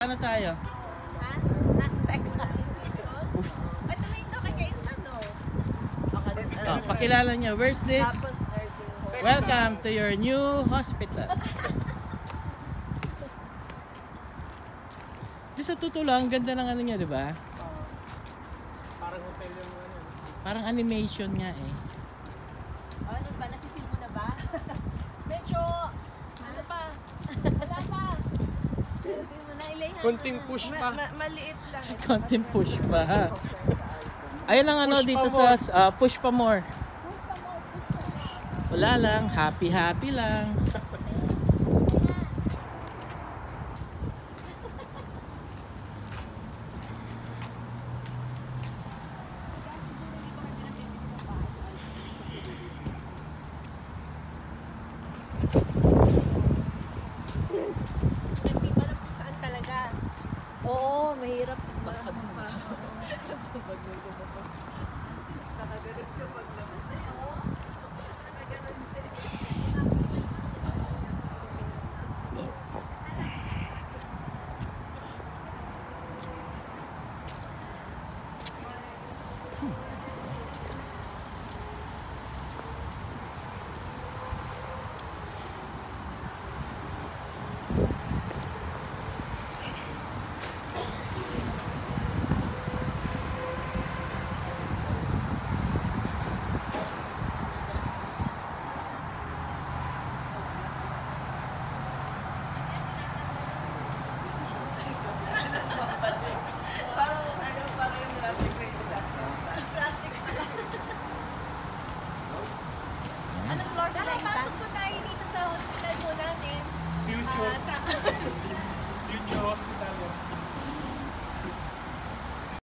Ano tayo? Ha? Nasa Texas. Ay, tumingin daw kay Kainsan, no? Oh, pakilala niyo. Where's this? Welcome to your new hospital. Di sa totoo lang, ang ganda ng ano niya, di ba? Parang hotel yung ano. Parang animation nga eh. Oh, ano ba? Nakifeel mo na ba? Medyo, ano pa? Wala pa. Nakifeel Kunting push pa. maliit lang. Content push pa. Ayun ang ano Push dito more. sa ah, push pa more. Wala lang, happy happy lang. Oo, mahirap. Basta mo na. Tubag mo ko pa. Saka ganun siya paglabas. Saka ganun siya. Hmm.